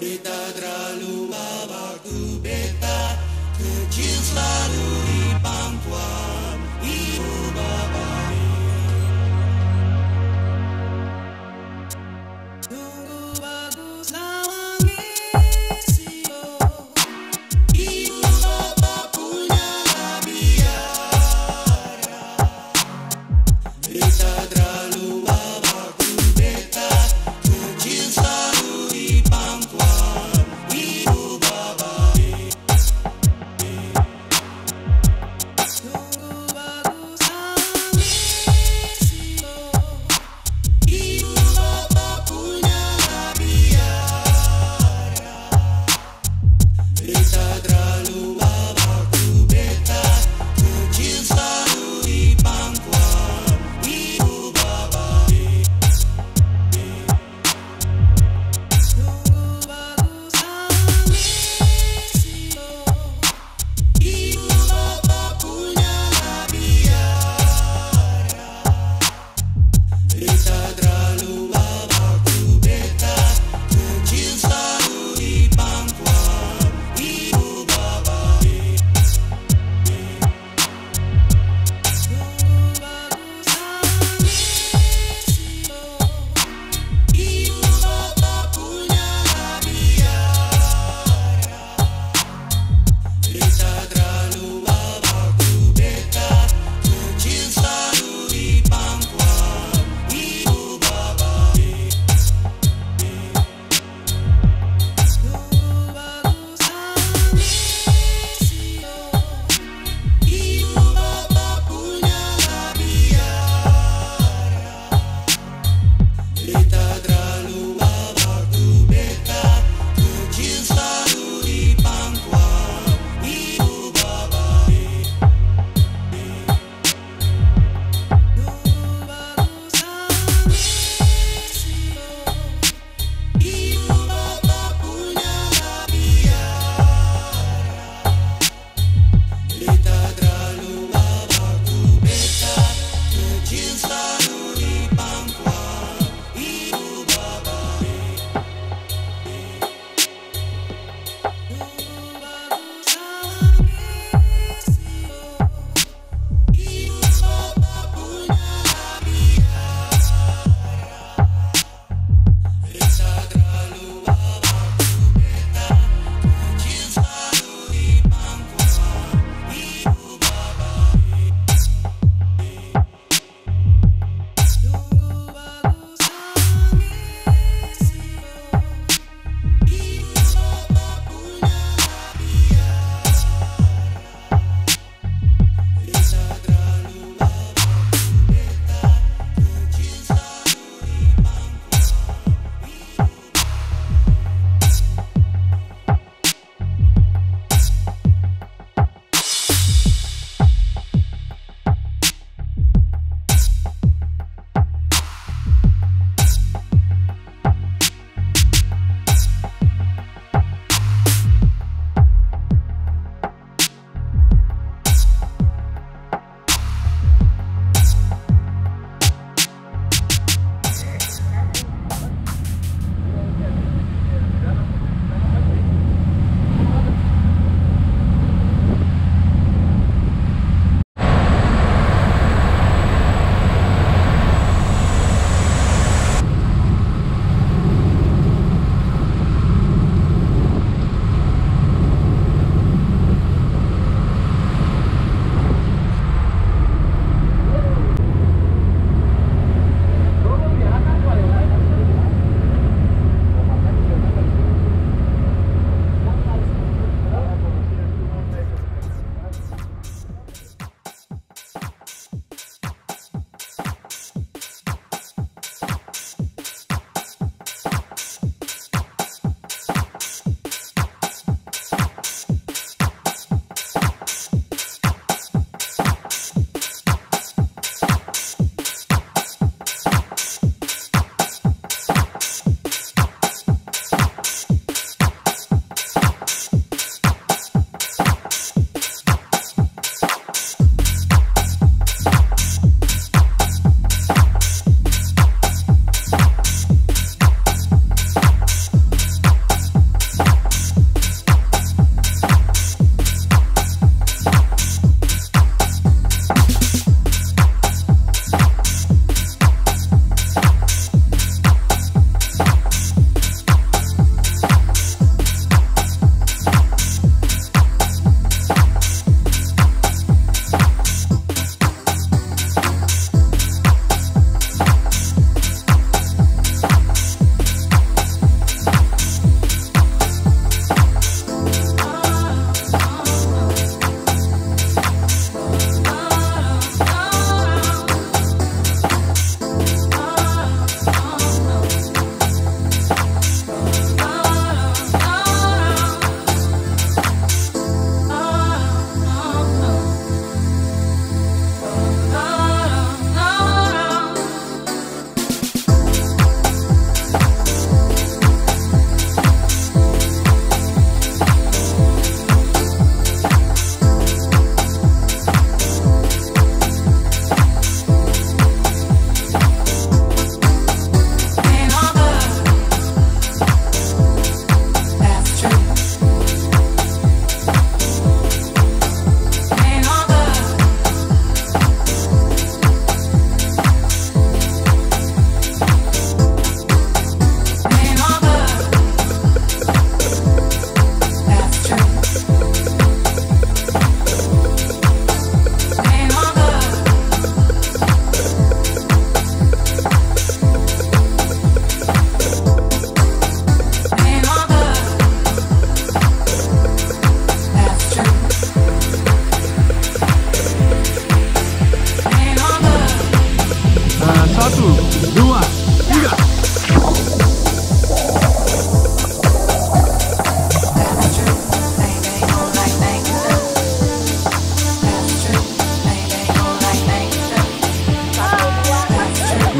Beta terlalu waktu beta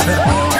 Yeah.